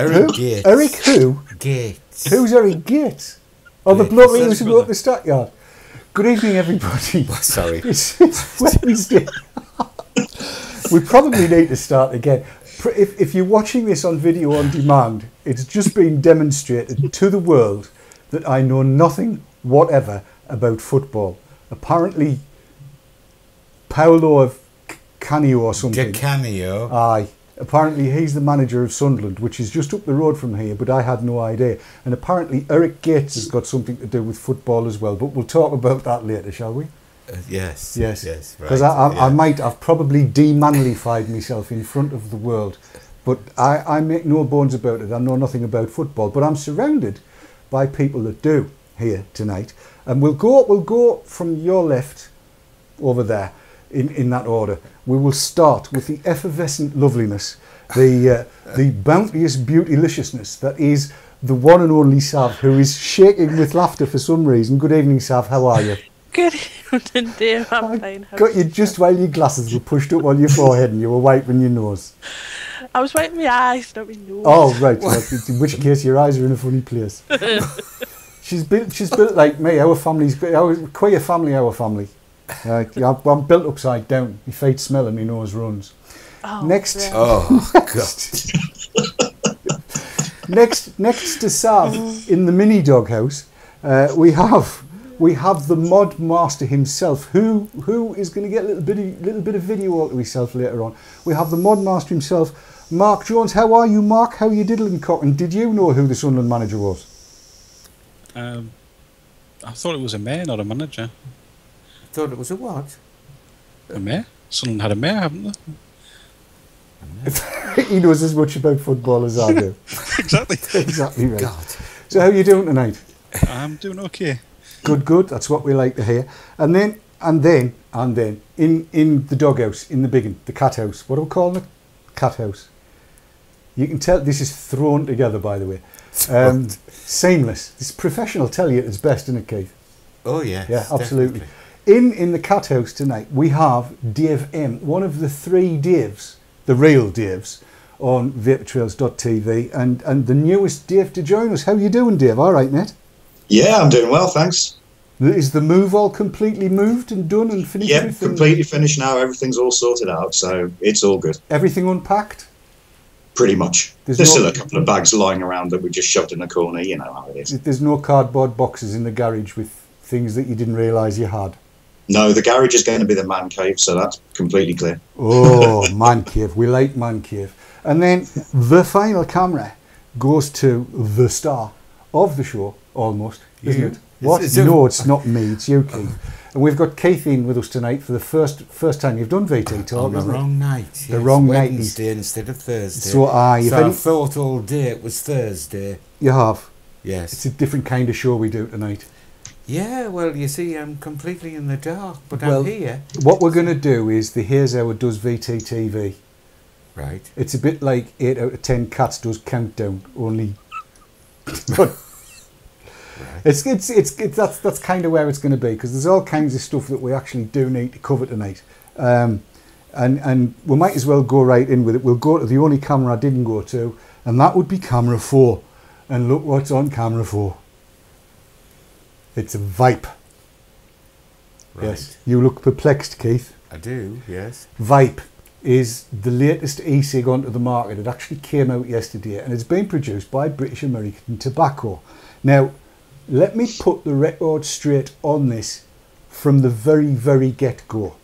Eric who? Gates. Eric who? Gates. Who's Eric Gates? Oh, the bloke who used to go up the stackyard. Good evening, everybody. Sorry. It's, it's Wednesday. we probably need to start again. If, if you're watching this on video on demand, it's just been demonstrated to the world that I know nothing whatever about football. Apparently, Paolo of Canio or something. Di Canio. Aye. Apparently, he's the manager of Sunderland, which is just up the road from here, but I had no idea. And apparently, Eric Gates has got something to do with football as well. But we'll talk about that later, shall we? Uh, yes. Yes. Yes. Because right, I, I, yeah. I might have probably demanlified myself in front of the world. But I, I make no bones about it. I know nothing about football. But I'm surrounded by people that do here tonight. And we'll go, we'll go from your left over there in, in that order. We will start with the effervescent loveliness, the, uh, the bounteous beautyliciousness that is the one and only Sav, who is shaking with laughter for some reason. Good evening, Sav. How are you? Good evening, dear. I I'm fine. How- got you just while your glasses were pushed up on your forehead and you were wiping your nose. I was wiping my eyes, not my nose. Oh, right. well, in which case, your eyes are in a funny place. she's built. She's built like me. Our family's our, quite a family. Our family. Uh, I'm, I'm built upside down. My feet smell and my nose runs. Oh, next- right. Oh God. Next, next to Sav in the mini doghouse, uh, we have we have the mod master himself, who who is going to get a little bit of, little bit of video all to himself later on. We have the mod master himself, Mark Jones. How are you, Mark? How are you diddling cock? And did you know who the Sunderland manager was? Um, I thought it was a mayor, not a manager. Thought it was a what? A mayor? Sunderland had a mayor, haven't they? he knows as much about football as I do. exactly. exactly right. God. So how are you doing tonight? I'm doing okay. Good, good. That's what we like to hear. And then, and then, and then, in in the doghouse, in the big one, the cat house. What do we call it? Cat house. You can tell this is thrown together, by the way. Um, seamless. This professional tell you its best, isn't it, Keith? Oh yes. Yeah, absolutely. definitely. In in the cat house tonight, we have Dave M, one of the three Daves, the real Daves, on vaportrails.tv, and and the newest Dave to join us. How are you doing, Dave? All right, mate. Yeah, I'm doing well, thanks. Is the move all completely moved and done and finished? Yeah, completely finished now. Everything's all sorted out, so it's all good. Everything unpacked. Pretty much. There's There's, no- still a couple of bags lying around that we just shoved in the corner. You know how it is. There's no cardboard boxes in the garage with things that you didn't realise you had. No, the garage is going to be the man cave, so that's completely clear. Oh, man cave. We like man cave. And then the final camera goes to the star of the show, almost, isn't You? it? What? Is it- no, it's not me. It's you, Keith. And we've got Keith in with us tonight for the first first time you've done VT talk. On the isn't it? wrong night. The yes, wrong night. Wednesday instead of Thursday. So I, if So I thought all day it was Thursday. You have. Yes. It's a different kind of show we do tonight. Yeah, well, you see, I'm completely in the dark, but Well- I'm here. What we're going to do is the Here's How It Does VTTV. Right. It's a bit like 8 out of 10 cats does countdown, only. Right. it's, it's, it's, it's, that's, that's kind of where it's going to be because there's all kinds of stuff that we actually do need to cover tonight. Um, and, and we might as well go right in with it. We'll go to the only camera I didn't go to, and that would be camera 4. And look what's on camera 4. It's a Vype. Right. Yes. You look perplexed, Keith. I do, yes. Vype is the latest e-cig onto the market. It actually came out yesterday and it's been produced by British American Tobacco. Now, let me put the record straight on this from the very, very get-go.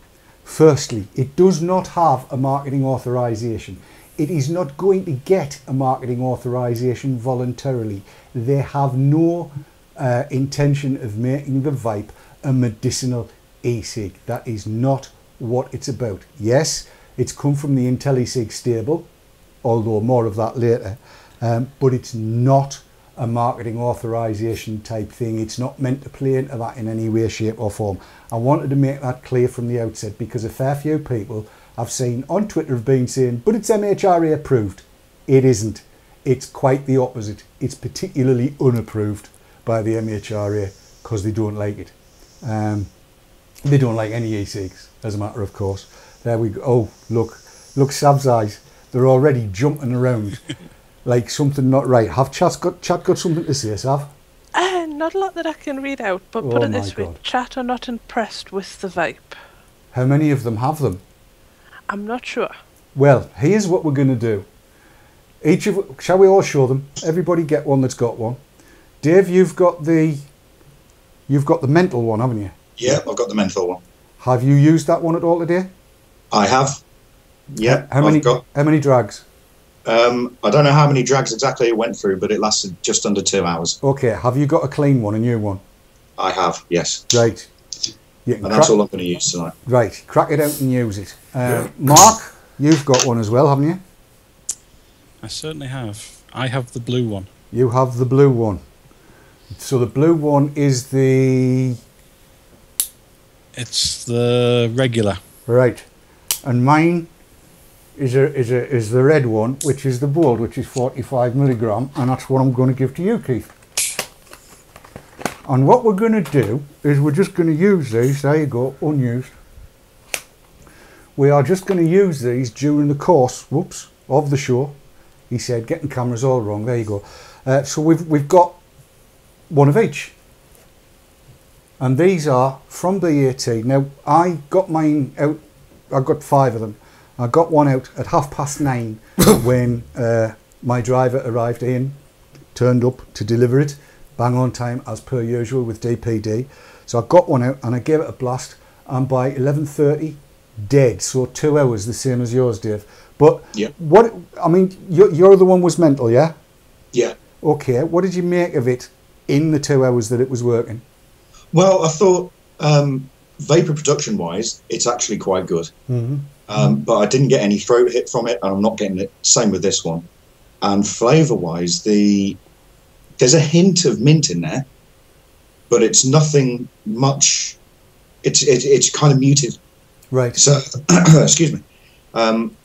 Firstly, it does not have a marketing authorization. It is not going to get a marketing authorization voluntarily. They have no uh, intention of making the Vype a medicinal e-cig. That is not what it's about. Yes, it's come from the Intellicig stable, although more of that later, um, but it's not a marketing authorization type thing. It's not meant to play into that in any way, shape, or form. I wanted to make that clear from the outset because a fair few people I've seen on Twitter have been saying, but it's MHRA approved. It isn't. It's quite the opposite. It's particularly unapproved by the MHRA because they don't like it. Um, they don't like any e-cigs, as a matter of course. There we go. Oh, look, look, Sav's eyes. They're already jumping around. like something not right. Have chat got chat got something to say, Sav? Uh, not a lot that I can read out, but put Oh it my this way: chat are not impressed with the vape. How many of them have them? I'm not sure. Well, here's what we're going to do. Each of shall we all show them? Everybody get one that's got one. Dave, you've got the you've got the mental one, haven't you? Yeah, I've got the menthol one. Have you used that one at all today? I have. Yeah, How many I've got. how many drags? Um, I don't know how many drags exactly it went through, but it lasted just under two hours. Okay, have you got a clean one, a new one? I have, yes, Right. You can and that's crack, all I'm going to use tonight. right, crack it out and use it. Uh, Mark, you've got one as well, haven't you? I certainly have. I have the blue one. You have the blue one. So the blue one is the It's the regular. right, and mine is a is a is the red one, which is the bold, which is forty five milligram, and that's what I'm going to give to you, Keith. And what we're going to do is we're just going to use these. There you go, unused. We are just going to use these during the course, whoops, of the show. He said, getting cameras all wrong. There you go. Uh, so we've we've got one of each. And these are from BAT. Now, I got mine out, I got five of them. I got one out at half past nine when uh, my driver arrived in, turned up to deliver it, bang on time as per usual with DPD. So I got one out and I gave it a blast, and by 11.30, dead. So two hours, the same as yours, Dave. But Yeah. what, I mean, your, your other one was mental, yeah? Yeah. Okay, what did you make of it in the two hours that it was working? Well, I thought um, vapor production wise, it's actually quite good. Mm-hmm. Um, but I didn't get any throat hit from it, and I'm not getting it. Same with this one. And flavour wise, the there's a hint of mint in there, but it's nothing much. It's it, it's kind of muted. Right. So, excuse me. Um,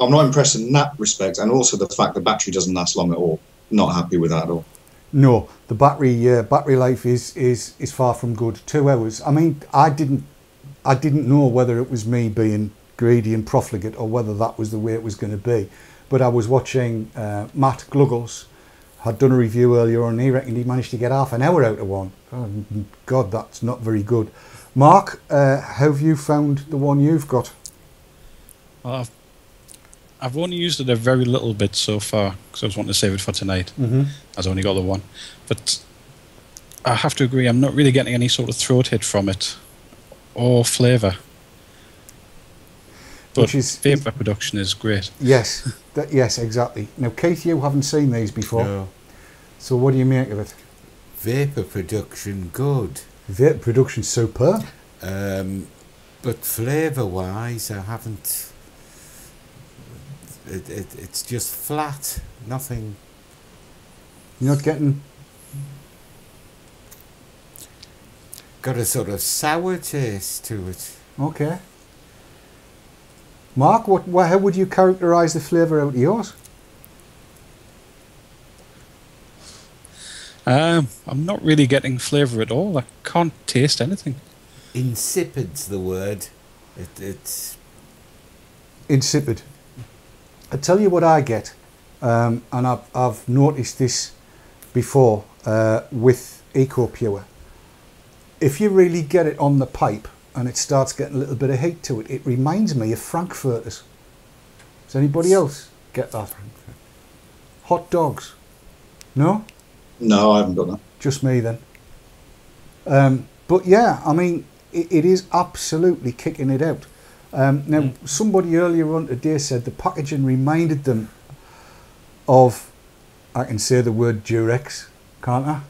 I'm not impressed in that respect, and also the fact the battery doesn't last long at all. Not happy with that at all. No, the battery uh, battery life is, is is far from good. Two hours. I mean, I didn't I didn't know whether it was me being greedy and profligate or whether that was the way it was going to be. But I was watching uh, Matt Gluggles had done a review earlier on. He reckoned he managed to get half an hour out of one. Oh, God, that's not very good. Mark, uh, how have you found the one you've got? Well, I've, I've only used it a very little bit so far because I was wanting to save it for tonight. Mm-hmm. I've only got the one. But I have to agree, I'm not really getting any sort of throat hit from it or flavour. But Which is- vapor production is great. Yes, that, yes, exactly. Now, Keith, you haven't seen these before, No. so what do you make of it? Vapor production good. Vapor production superb. Um, but flavour wise, I haven't. It, it, it's just flat. Nothing. You're not getting Got a sort of sour taste to it. okay. Mark, what, what how would you characterise the flavour out of yours? Um, I'm not really getting flavour at all. I can't taste anything. Insipid's the word. It, it's. Insipid. I tell you what I get, um, and I've, I've noticed this before uh, with EcoPure. If you really get it on the pipe and it starts getting a little bit of heat to it, it reminds me of Frankfurters. Does anybody else get that? Hot dogs? No? No, I haven't got that. Just me then. Um, but yeah, I mean, it, it is absolutely kicking it out. Um, now, somebody earlier on today said the packaging reminded them of, I can say the word Durex, can't I?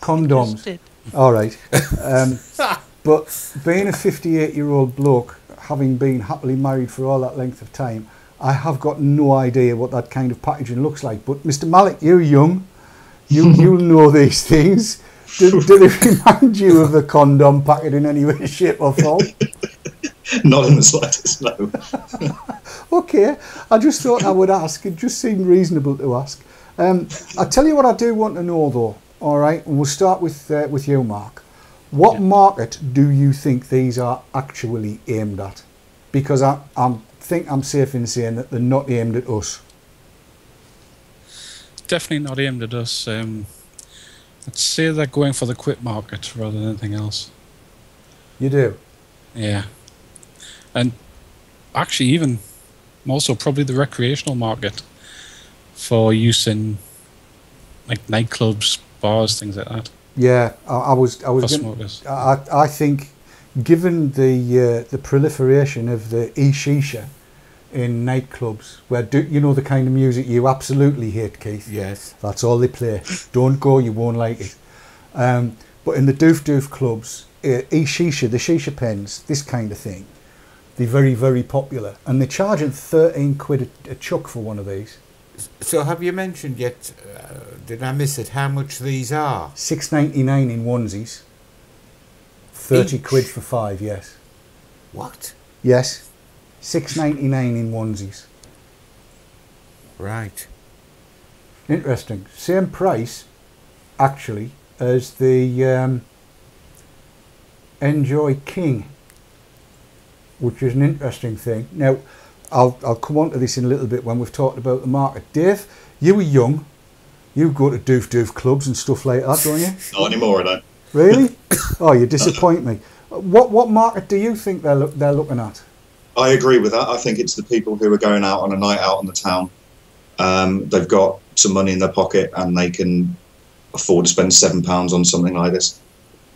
Condoms. All right. Um, but being a 58 year old bloke, having been happily married for all that length of time, I have got no idea what that kind of packaging looks like. But Mr. Malik, you're young. You, you'll know these things. Did, did it remind you of the condom packet in any way, shape, or form? Not in the slightest. No. Okay, I just thought I would ask. It just seemed reasonable to ask. Um, I tell you what, I do want to know though. All right, and we'll start with uh, with you, Mark. What market do you think these are actually aimed at? Because I I'm, think I'm safe in saying that they're not aimed at us. definitely not aimed at us. Um, let's say they're going for the quit market rather than anything else. You do. Yeah. And actually, even more so, probably the recreational market for use in like nightclubs, bars, things like that Yeah, I, I was. I was. Gonna, smokers. I, I think, given the uh, the proliferation of the e-shisha in nightclubs, where do you know the kind of music you absolutely hate, Keith? Yes. That's all they play. Don't go, you won't like it. Um, but in the doof doof clubs, uh, e-shisha, the shisha pens, this kind of thing, they're very very popular, and they're charging thirteen quid a, a chuck for one of these. So have you mentioned yet? Uh, did I miss it? How much these are? Six ninety nine in onesies. Thirty Each? quid for five. Yes. What? Yes. Six ninety nine in onesies. Right. Interesting. Same price, actually, as the um, NJOY King, which is an interesting thing. Now, I'll I'll come on to this in a little bit when we've talked about the market. Dave, you were young. You go to doof doof clubs and stuff like that, don't you? Not anymore, I don't. Really? oh, you disappoint me. What what market do you think they're look, they're looking at? I agree with that. I think it's the people who are going out on a night out on the town. Um, they've got some money in their pocket and they can afford to spend seven pounds on something like this.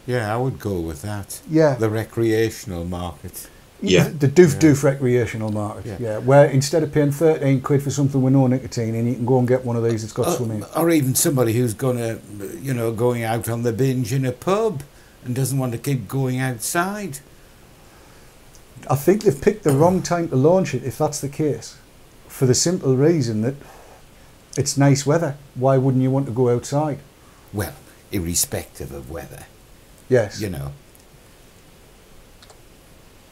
Yeah, I would go with that. Yeah. The recreational market. Yeah. The doof Yeah. doof recreational market. Yeah. Yeah. Where instead of paying 13 quid for something with no nicotine in, you can go and get one of these that's got Or, swimming. or even somebody who's gonna, you know, going out on the binge in a pub and doesn't want to keep going outside. I think they've picked the wrong time to launch it if that's the case. For the simple reason that it's nice weather. Why wouldn't you want to go outside? Well, irrespective of weather, Yes. you know.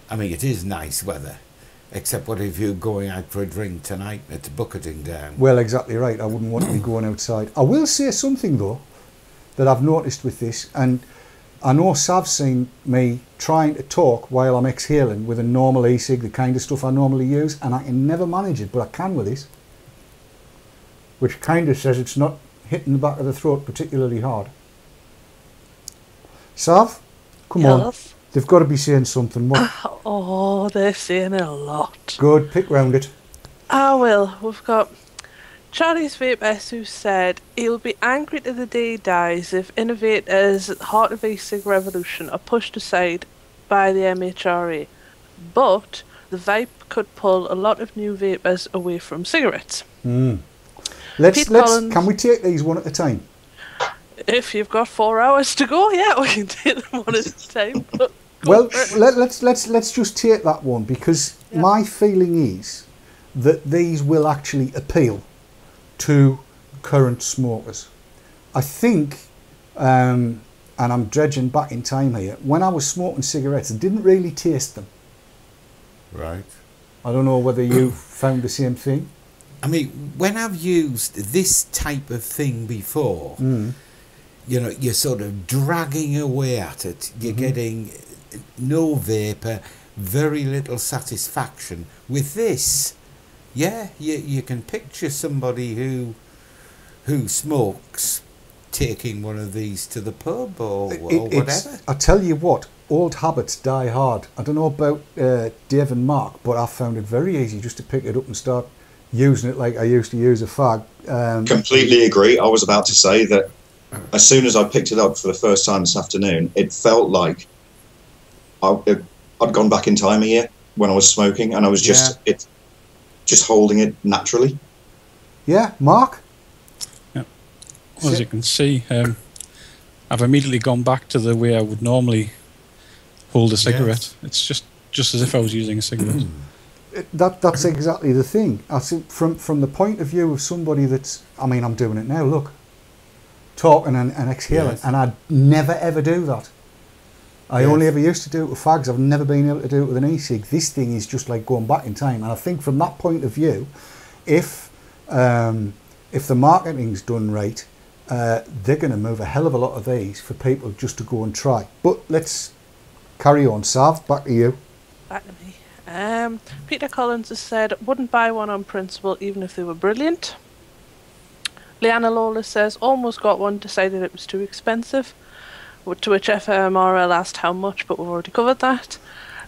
I mean, it is nice weather, except what if you're going out for a drink tonight and it's bucketing down? Well, exactly right. I wouldn't want to be going outside. I will say something though that I've noticed with this, and I know Sav's seen me trying to talk while I'm exhaling with a normal e-cig, the kind of stuff I normally use, and I can never manage it, but I can with this, which kind of says it's not hitting the back of the throat particularly hard. Sav, come on, Yes. They've got to be saying something. What? Oh, they're saying a lot. Good, pick round it. Ah, well, we've got Charlie's Vape S who said he'll be angry to the day he dies if innovators at the heart of e-cig revolution are pushed aside by the MHRA. But the vape could pull a lot of new vapors away from cigarettes. Mm. Let's Pete let's. Collins. Can we take these one at a time? If you've got four hours to go, yeah, we can take them one at a time. But Well, for it. let, let's let's let's just take that one because Yeah. my feeling is that these will actually appeal to current smokers. I think, um, and I'm dredging back in time here. When I was smoking cigarettes, I didn't really taste them. Right. I don't know whether you found the same thing. I mean, when I've used this type of thing before, Mm. you know, you're sort of dragging away at it. You're Mm-hmm. getting no vapour, very little satisfaction. With this, yeah, you, you can picture somebody who who smokes taking one of these to the pub or, It- or whatever. I tell you what, old habits die hard. I don't know about uh, Dave and Mark, but I found it very easy just to pick it up and start using it like I used to use a fag. Um, Completely agree. I was about to say that as soon as I picked it up for the first time this afternoon, it felt like I, it, I'd gone back in time a year when I was smoking, and I was just it, just holding it naturally. yeah, Mark. Well, as you can see, um, I've immediately gone back to the way I would normally hold a cigarette. It's just just as if I was using a cigarette. That that's exactly the thing. I think from from the point of view of somebody that's, I mean, I'm doing it now. Look, talking and, and exhaling, Yes. and I'd never ever do that. I Yes. only ever used to do it with fags. I've never been able to do it with an e-cig. This thing is just like going back in time. And I think from that point of view, if um, if the marketing's done right, uh, they're going to move a hell of a lot of these for people just to go and try. But let's carry on. Sav, back to you. Back to me. Um, Peter Collins has said, wouldn't buy one on principle even if they were brilliant. Leanna Lawless says, almost got one, decided it was too expensive. To which FMRL asked how much, but we've already covered that.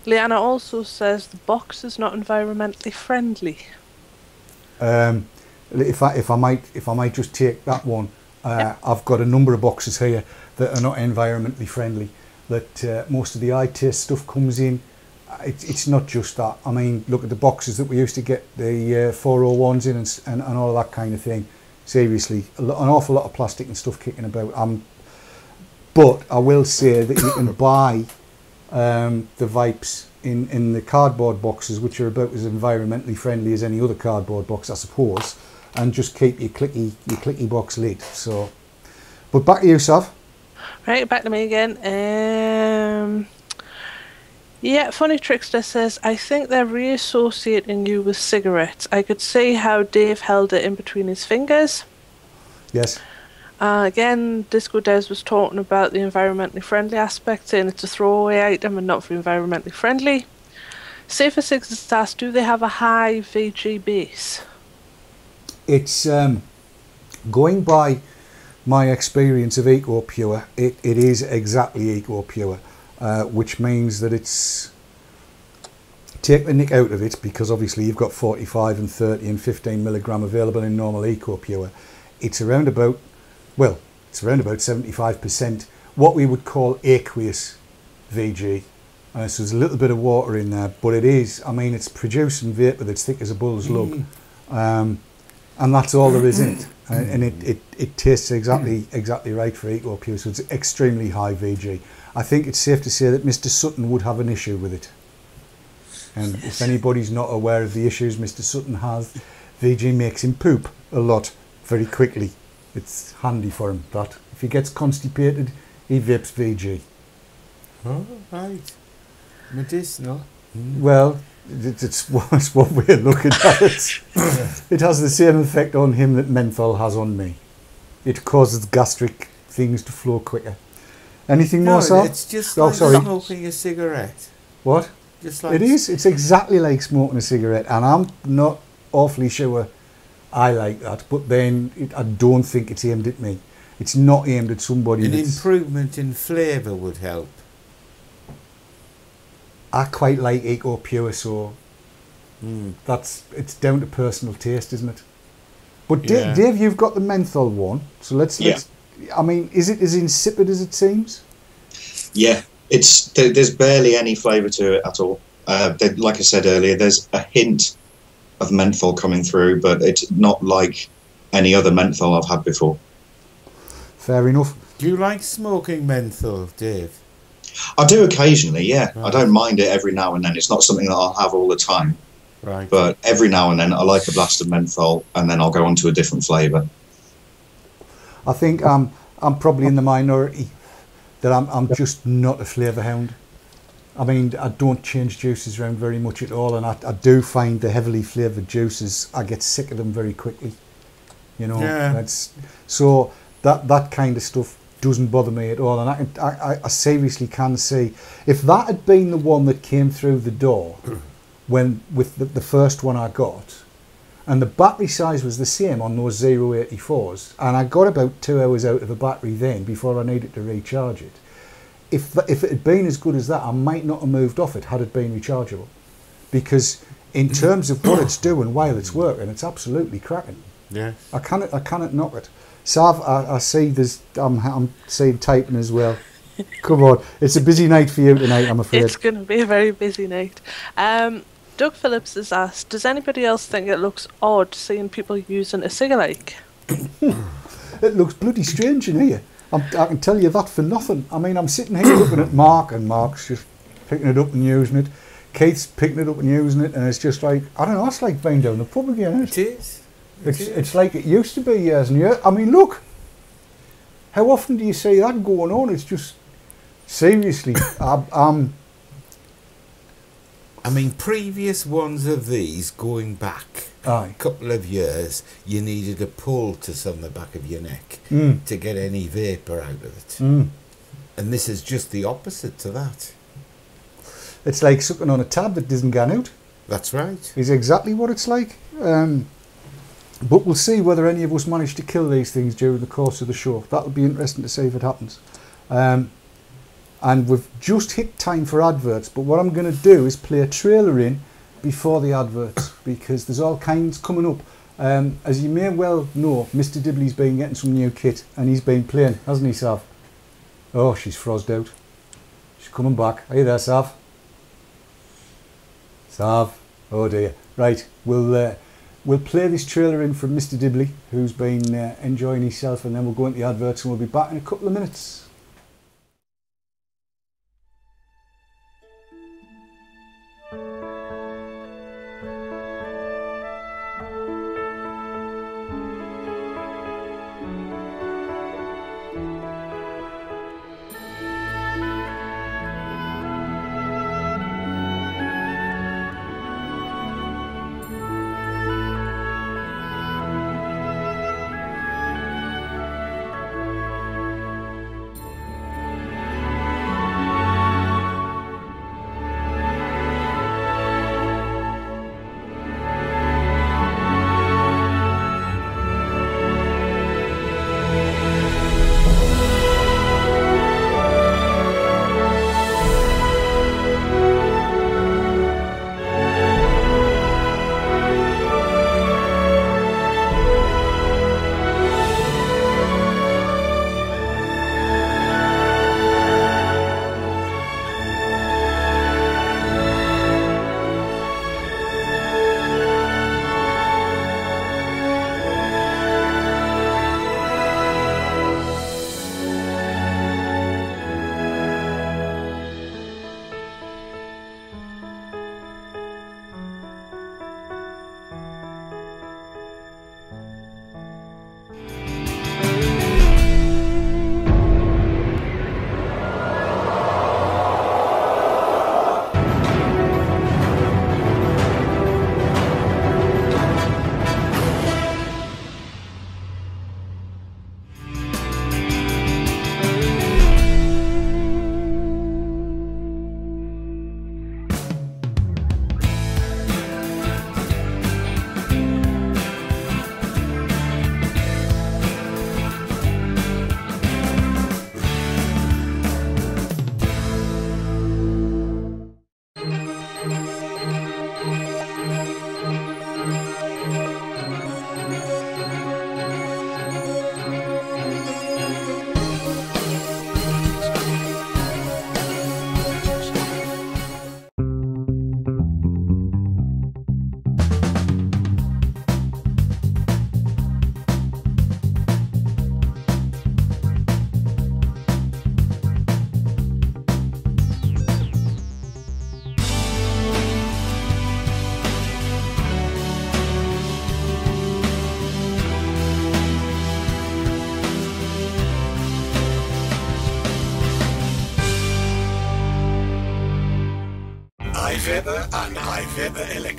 Leanna also says the box is not environmentally friendly. Um, if I if I might if I might just take that one, uh, I've got a number of boxes here that are not environmentally friendly. That uh, most of the test stuff comes in. Uh, It, it's not just that. I mean, look at the boxes that we used to get the uh, 401s in and, and, and all that kind of thing. Seriously, an awful lot of plastic and stuff kicking about. Um, but I will say that you can buy um, the vapes in, in the cardboard boxes, which are about as environmentally friendly as any other cardboard box, I suppose, and just keep your clicky your clicky box lid. So, but back to you, Sav. Right, back to me again. Um, yeah, Funny Trickster says, I think they're reassociating you with cigarettes. I could see how Dave held it in between his fingers. Yes. Uh, again, Disco Des was talking about the environmentally friendly aspect, saying it's a throwaway item and not very environmentally friendly. Safer Six is asked, do they have a high VG base? It's um, going by my experience of Eco Pure. It, it is exactly Eco Pure, uh, which means that it's take the nick out of it because obviously you've got 45 and 30 and 15 milligram available in normal Eco Pure. It's around about well, it's around about 75% what we would call aqueous VG. Uh, so there's a little bit of water in there, but it is, I mean, it's producing vapour that's thick as a bull's lug. Um, and that's all there is in it. And, and it, it, it tastes exactly exactly right for Eco Pure, so it's extremely high VG. I think it's safe to say that Mr. Sutton would have an issue with it. And if anybody's not aware of the issues Mr. Sutton has, VG makes him poop a lot very quickly. It's handy for him that. If he gets constipated, he vapes VG. Oh, right. Medicinal. Well, it- it's, it's way of looking at it. it has the same effect on him that menthol has on me. It causes gastric things to flow quicker. Anything No, more, Sal? it's just Oh, like sorry. smoking a cigarette. What? Just like It is. It's exactly like smoking a cigarette, and I'm not awfully sure I like that. But then it, I don't think it's aimed at me. It's not aimed at somebody. An improvement in flavour would help. I quite like Eco Pure, so Mm. that's it's down to personal taste, isn't it? But Da- Yeah. Dave, you've got the menthol one, so let's. Yeah. let's I mean, is it as insipid as it seems? Yeah, it's there's barely any flavour to it at all. Uh, like I said earlier, there's a hint of menthol coming through, but it's not like any other menthol I've had before. Fair enough. Do you like smoking menthol, Dave? I do occasionally, yeah. I don't mind it every now and then. It's not something that I'll have all the time, Right. but every now and then I like a blast of menthol, and then I'll go on to a different flavour. I think I'm I'm probably in the minority that I'm I'm just not a flavour hound. I mean, I don't change juices around very much at all, and I, I do find the heavily flavoured juices I get sick of them very quickly. You know, Yeah. that's so that that kind of stuff doesn't bother me at all, and I, can, I I- I seriously can see if that had been the one that came through the door when with the, the first one I got, and the battery size was the same on those 084s, and I got about two hours out of the battery then before I needed to recharge it. If if it had been as good as that, I might not have moved off it had it been rechargeable, because in terms of what it's doing while it's working, it's absolutely cracking. Yes. I cannot I cannot knock it. Sav, I, I see there's I'm I'm seeing typing as well. Come on, it's a busy night for you tonight. I'm afraid. It's going to be a very busy night. Um, Doug Phillips has asked, does anybody else think it looks odd seeing people using a cigarette? It looks bloody strange in here. I'm, I can tell you that for nothing. I mean, I'm sitting here looking at Mark, and Mark's just picking it up and using it. Keith's picking it up and using it, and it's just like I don't know. It's like being down the pub again. It Isn't it? is. It's it's like it used to be years and years. I mean, look. How often do you see that going on? It's just seriously. I, I mean, previous ones of these going back aye. a couple of years, you needed a pull to some the back of your neck Mm, to get any vapour out of it. mm. And this is just the opposite to that. It's like sucking on a tab that doesn't get out. That's right. Is exactly what it's like. Um, But we'll see whether any of us manage to kill these things during the course of the show. That'll be interesting to see if it happens. Um, and we've just hit time for adverts, but what I'm going to do is play a trailer in before the adverts because there's all kinds coming up. Um, as you may well know, Mr. Dibley's been getting some new kit and he's been playing, hasn't he, Sav? Oh, she's frozzed out. She's coming back. Are you there, Sav? Sav? Oh dear. Right, we'll uh, we'll play this trailer in from Mr. Dibley, who's been uh, enjoying himself, and then we'll go into the adverts and we'll be back in a couple of minutes.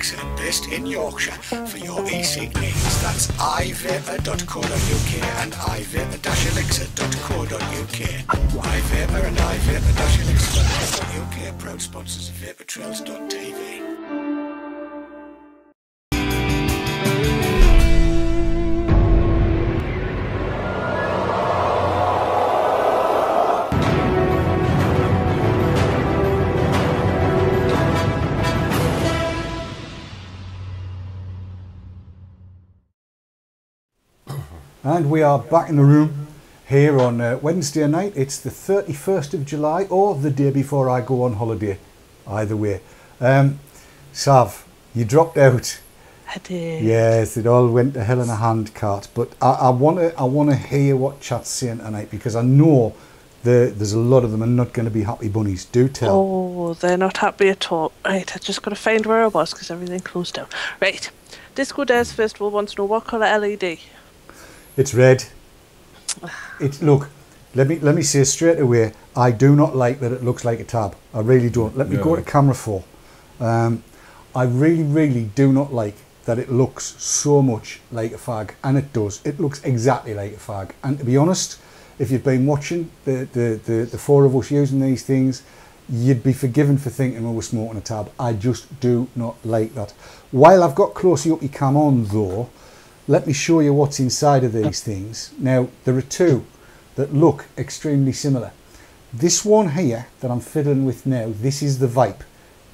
iVapor Elixir based in Yorkshire for your e-cig needs. That's ivapor.co.uk and ivapor-elixir.co.uk. iVapor and ivapor-elixir.co.uk proud sponsors of vaportrails.tv. we are back in the room here on uh, Wednesday night. It's the 31st of July or the day before I go on holiday. Either way. Um, Sav, you dropped out. I did. Yes, it all went to hell in a handcart. But I want to I want to hear what chat's saying tonight because I know the, there's a lot of them are not going to be happy bunnies. Do tell. Oh, they're not happy at all. Right, I just got to find where I was because everything closed down. Right, Disco Dares Festival wants to know what colour LED. It's red. It's look. Let me let me say straight away. I do not like that it looks like a tab. I really don't. Let me go to camera four. Um, I really, really do not like that it looks so much like a fag, and it does. It looks exactly like a fag. And to be honest, if you've been watching the the the, the four of us using these things, you'd be forgiven for thinking we were smoking a tab. I just do not like that. While I've got close up cam on though, let me show you what's inside of these things. Now, there are two that look extremely similar. This one here that I'm fiddling with now, this is the Vype.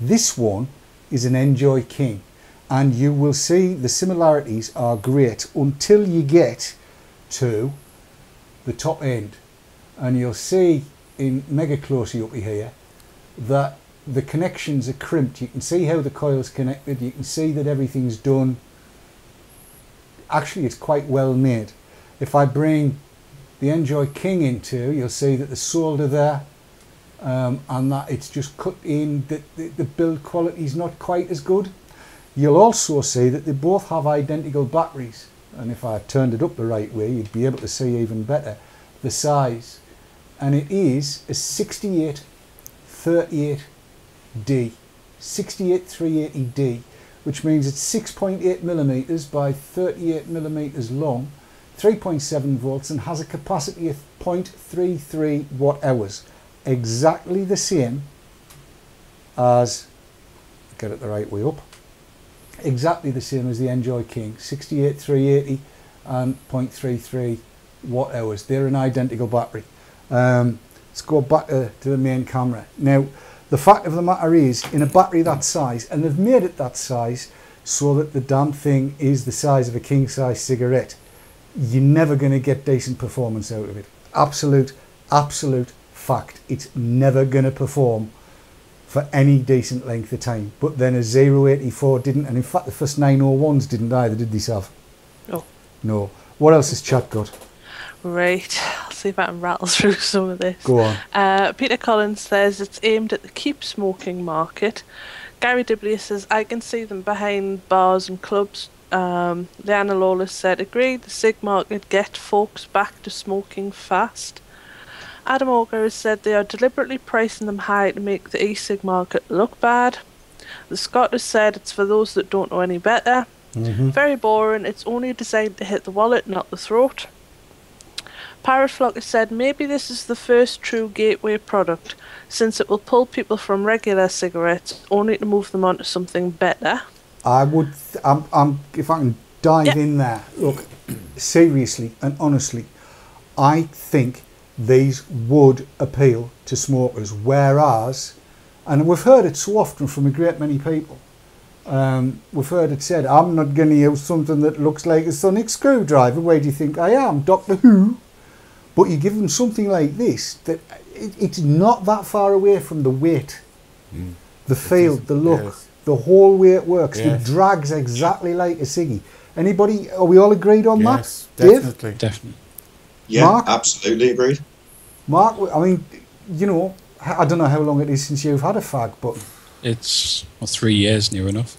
This one is an NJOY King. And you will see the similarities are great until you get to the top end. And you'll see in mega closely up here that the connections are crimped. You can see how the coil's connected. You can see that everything's done. Actually, it's quite well made. If I bring the NJOY King into, you'll see that the solder there um, and that it's just cut in, the, the, the build quality is not quite as good. You'll also see that they both have identical batteries. And if I turned it up the right way, you'd be able to see even better the size. And it is a 68 38D, 68 380D, which means it's 6.8 millimeters by 38 millimeters long, 3.7 volts, and has a capacity of 0.33 watt hours. Exactly the same as, get it the right way up, exactly the same as the NJOY King, 68 380 and 0.33 watt hours. They're an identical battery. Um, let's go back to, to the main camera. Now, the fact of the matter is, in a battery that size, and they've made it that size so that the damn thing is the size of a king size cigarette, you're never going to get decent performance out of it. Absolute, absolute fact. It's never going to perform for any decent length of time. But then a 084 didn't, and in fact the first 901s didn't either, did they, Sav? No. No. What else has chat got? Right, see if I can rattle through some of this. Go on. Uh, Peter Collins says it's aimed at the keep smoking market. Gary W says I can see them behind bars and clubs. Um, Leanna Lawless said agreed. The cig market get folks back to smoking fast. Adam Auger has said they are deliberately pricing them high to make the e-cig market look bad. The Scot has said it's for those that don't know any better. Mm-hmm. Very boring. It's only designed to hit the wallet, not the throat. Pirate Flock has said maybe this is the first true gateway product, since it will pull people from regular cigarettes only to move them on to something better. I would, th- I'm, I'm, if I can dive Yeah. in there, look, seriously and honestly, I think these would appeal to smokers. Whereas, and we've heard it so often from a great many people, um, we've heard it said, I'm not going to use something that looks like a sonic screwdriver. Where do you think I am? Doctor Who? But you give them something like this, that it, it's not that far away from the weight, Mm. the feel, the look, yes. the whole way it works. Yes. The drag's exactly like a ciggy. Anybody, are we all agreed on Yes, that? Dave? definitely. Definitely. Yeah, Mark? absolutely agreed. Mark, I mean, you know, I don't know how long it is since you've had a fag, but It's well, three years near enough.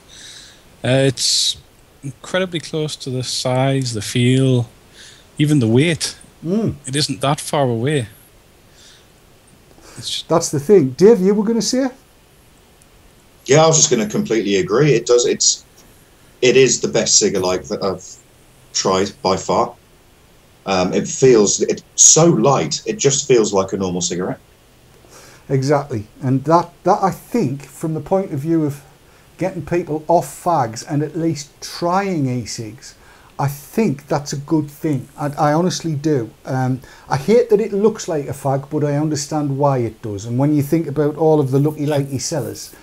Uh, it's incredibly close to the size, the feel, even the weight. Mm, It isn't that far away. Just, that's the thing. Dave, you were going to say? Yeah, I was just going to completely agree. It does. It's it is the best cigalike that I've tried by far. Um, it feels it's so light. It just feels like a normal cigarette. Exactly. And that, that I think, from the point of view of getting people off fags and at least trying e-cigs, I think that's a good thing. I, I honestly do. Um, I hate that it looks like a fag, but I understand why it does. And when you think about all of the lucky likey sellers,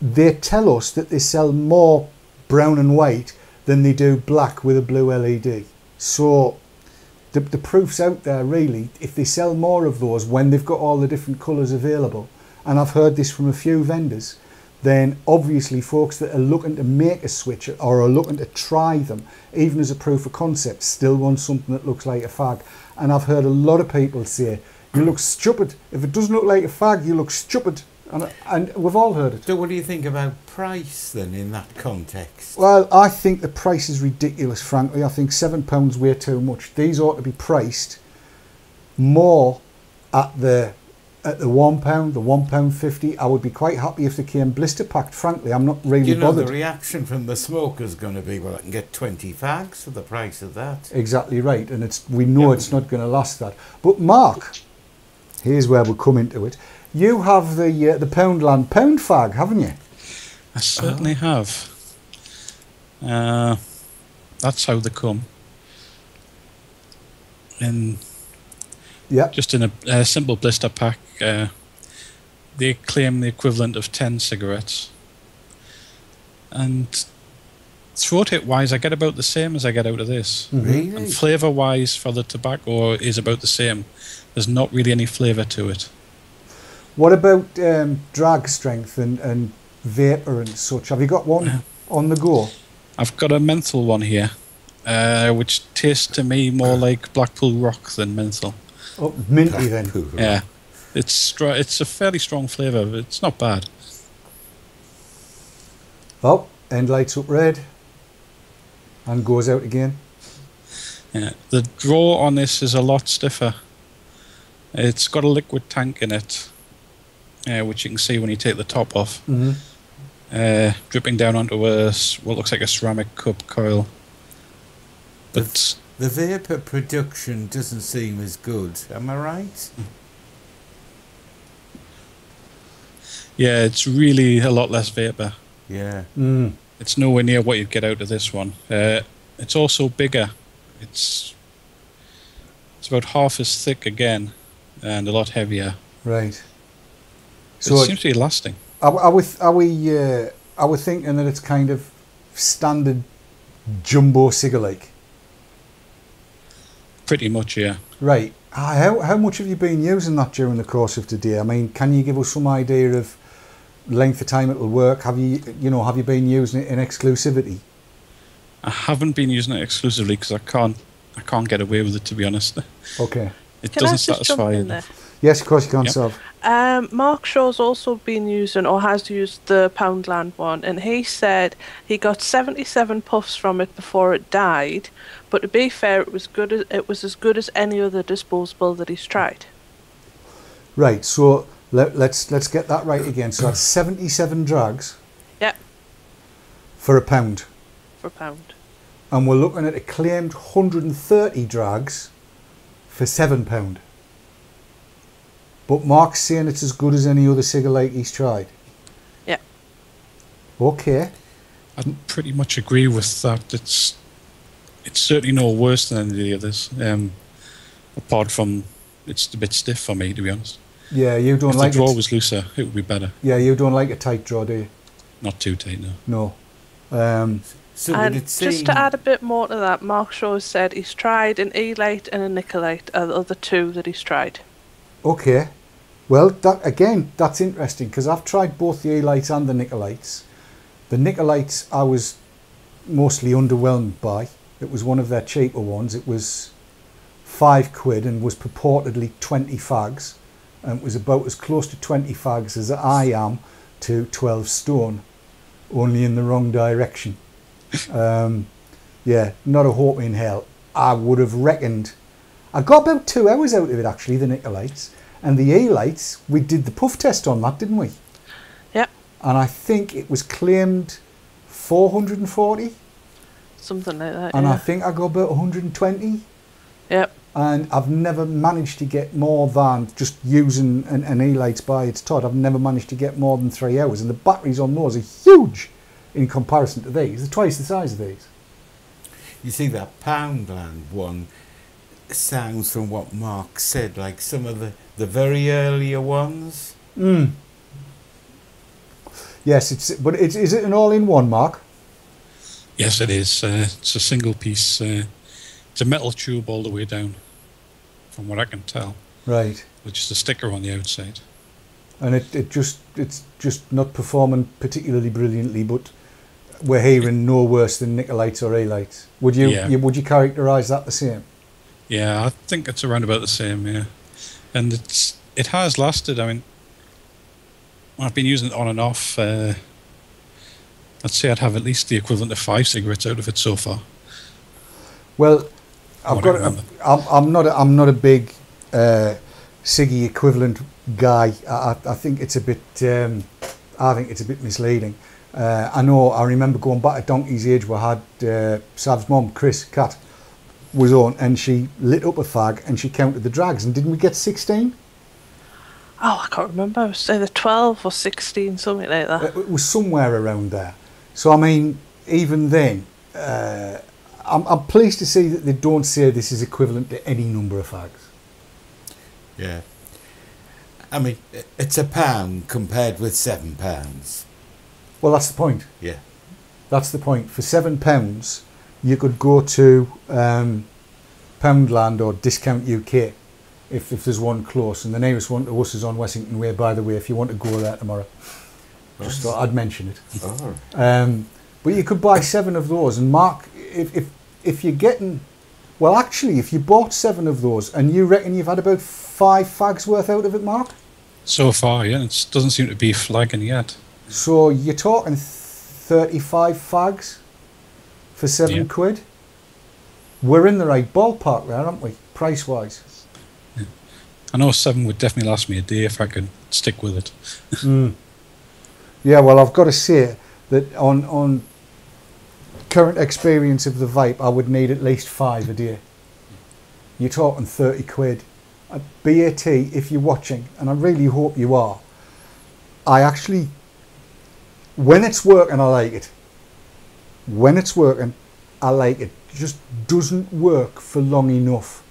they tell us that they sell more brown and white than they do black with a blue LED. So the, the proof's out there really if they sell more of those when they've got all the different colours available and I've heard this from a few vendors then obviously folks that are looking to make a switch or are looking to try them even as a proof of concept still want something that looks like a fag and I've heard a lot of people say you look stupid if it doesn't look like a fag you look stupid and, and we've all heard it So, what do you think about price then in that context? Well, I think the price is ridiculous, frankly. I think £7 way too much. These ought to be priced more at the at the one pound, the one pound fifty. I would be quite happy if they came blister packed. Frankly, I'm not really you know, bothered. the reaction from the smoker's going to be, well, I can get 20 fags for the price of that. Exactly right, and it's we know Yeah. it's not going to last that. But Mark, here's where we'll come into it. You have the uh, the Poundland Pound Fag, haven't you? I certainly have. Uh, that's how they come. And Yeah. just in a, a simple blister pack, uh, they claim the equivalent of 10 cigarettes. And throat hit wise, I get about the same as I get out of this. Really? And flavour wise, for the tobacco, is about the same. There's not really any flavour to it. What about um, drag strength and, and vapor and such? Have you got one Yeah. on the go? I've got a menthol one here, uh, which tastes to me more like Blackpool Rock than menthol. Oh, minty then. Yeah, it's str- it's a fairly strong flavour. but It's not bad. Oh, end lights up red and goes out again. Yeah, the draw on this is a lot stiffer. It's got a liquid tank in it, uh, which you can see when you take the top off, hmm uh, dripping down onto a what looks like a ceramic cup coil. But The vapor production doesn't seem as good. Am I right? yeah, it's really a lot less vapor. Yeah. Mm. It's nowhere near what you'd get out of this one. Uh, it's also bigger. It's it's about half as thick again, and a lot heavier. Right. So So it seems to be lasting. are, are we are we uh, are we thinking that it's kind of standard jumbo cigarette? Pretty much, yeah. Right. Ah, How how much have you been using that during the course of today? I mean, can you give us some idea of length of time it will work? Have you you know have you been using it in exclusivity? I haven't been using it exclusively because I can't I can't get away with it to be honest. Okay. It Can doesn't just jump satisfy in there? enough. Yes, of course you can, Yep. Sav. Um, Mark Shaw's also been using or has used the Poundland one, and he said he got 77 puffs from it before it died. But to be fair, it was good. As, it was as good as any other disposable that he's tried. Right. So let, let's let's get that right again. So that's seventy-seven drags Yep, for a pound, for a pound. and we're looking at a claimed hundred and thirty drags for seven pound. But Mark's saying it's as good as any other cigarette he's tried. Yeah. Okay. I'd pretty much agree with that. It's it's certainly no worse than any of the others. Um, apart from it's a bit stiff for me, to be honest. Yeah, you don't if like the draw it. was looser, it would be better. Yeah, you don't like a tight draw, do you? Not too tight, no. No. Um, So and it just to add a bit more to that, Mark Shaw said he's tried an E-Lite and a Nicolite are the other two that he's tried. Okay. Well, that again, that's interesting because I've tried both the E-Lites and the Nicolites. The Nicolites I was mostly underwhelmed by. It was one of their cheaper ones. It was five quid and was purportedly 20 fags. And it was about as close to 20 fags as I am to 12 stone, only in the wrong direction. um, yeah, not a hope in hell. I would have reckoned. I got about two hours out of it actually, the Nicolites. And the E-Lites, we did the puff test on that, didn't we? Yep, And I think it was claimed 440. something like that. And I think I got about 120. Yep. And I've never managed to get more than just using an, an E-Lites by its Todd. I've never managed to get more than three hours. And the batteries on those are huge in comparison to these. They're twice the size of these. You see that Poundland one sounds from what Mark said like some of the, the very earlier ones. Mm. Yes, it's but it's, is it an all-in-one, Mark? Yes, it is. Uh, it's a single piece. Uh, it's a metal tube all the way down, from what I can tell, Right. which is a sticker on the outside. and it, it just it's just not performing particularly brilliantly but we're hearing no worse than Nicolites or E-Lites. Would you, Yeah. you would you characterise that the same? Yeah, I think it's around about the same. Yeah, and it's it has lasted. I mean, I've been using it on and off. Uh, I'd say I'd have at least the equivalent of five cigarettes out of it so far. Well, I've got. Remember. I'm, I'm not. A, I'm not a big uh, Siggy equivalent guy. I, I I think it's a bit. Um, I think it's a bit misleading. Uh, I know. I remember going back at Donkey's age. We had uh, Sav's mum, Chris Cat, was on, and she lit up a fag and she counted the drags. And didn't we get sixteen? Oh, I can't remember. It was either 12 or 16, something like that. It was somewhere around there. So I mean, even then, uh, I, I'm, I'm pleased to see that they don't say this is equivalent to any number of fags. Yeah. I mean, it's a pound compared with seven pounds. Well, that's the point. Yeah. That's the point. For seven pounds, you could go to um, Poundland or Discount UK if, if there's one close. And the nearest one to us is on Wessington Way, by the way, if you want to go there tomorrow. Just thought I'd mention it. Oh, Um, but you could buy seven of those, and Mark, if, if if you're getting, well, actually, if you bought seven of those, and you reckon you've had about five fags worth out of it, Mark. So far, yeah, it doesn't seem to be flagging yet. So you're talking thirty-five fags for seven Yeah. quid. We're in the right ballpark there, aren't we? Price wise. Yeah. I know seven would definitely last me a day if I could stick with it. Mm. Yeah, well, I've got to say that on on current experience of the Vype, I would need at least five a day. You're talking thirty quid. Uh, BAT, if you're watching, and I really hope you are, I actually, when it's working, I like it. When it's working, I like it. it. Just doesn't work for long enough.